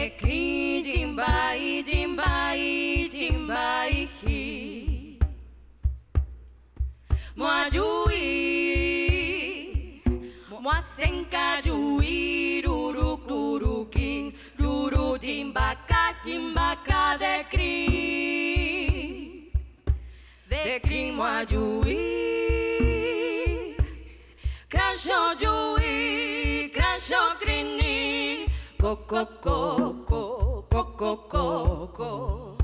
alecrim, dimbai, dimbai, dimbai, hi. Moajui, moasenka jui, rurukuruki, ruru dimbaca, dimbaca de crim. De crim moajui, crajão coco coco coco coco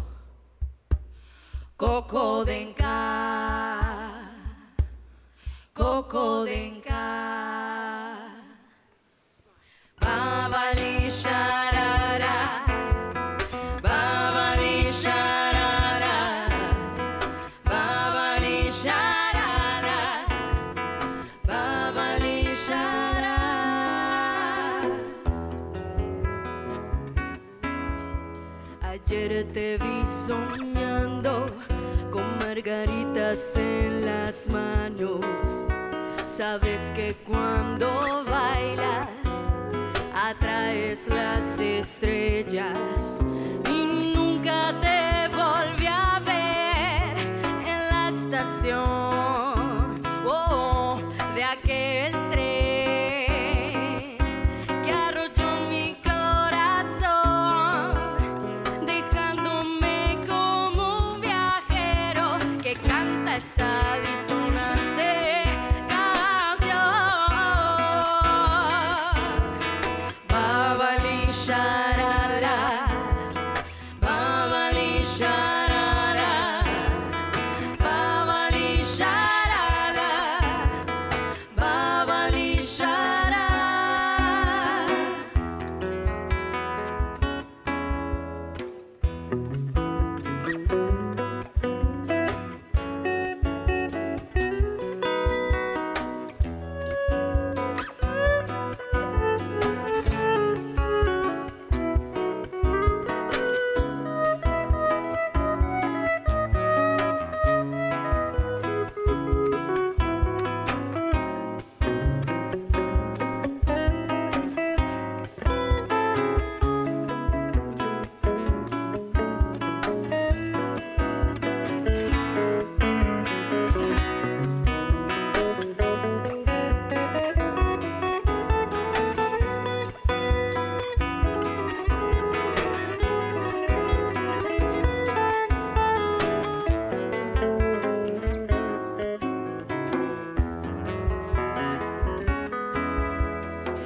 coco. Denka coco denka Ayer te vi soñando con margaritas en las manos. Sabes que cuando bailas atraes las estrellas y nunca te volví a ver en la estación oh, de aquel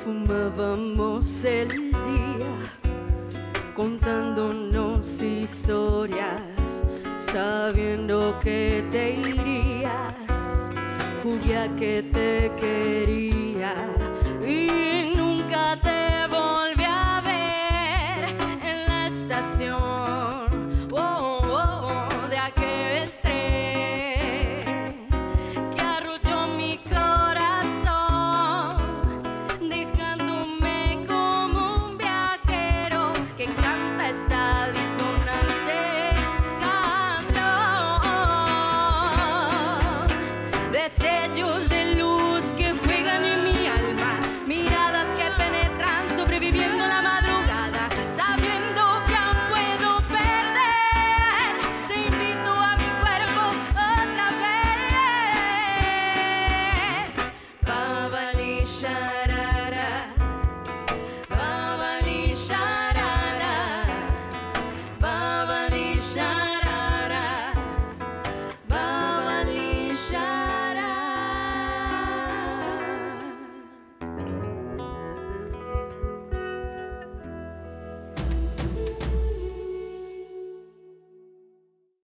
Fumábamos el día contándonos historias, sabiendo que te irías, jugué a que te quería This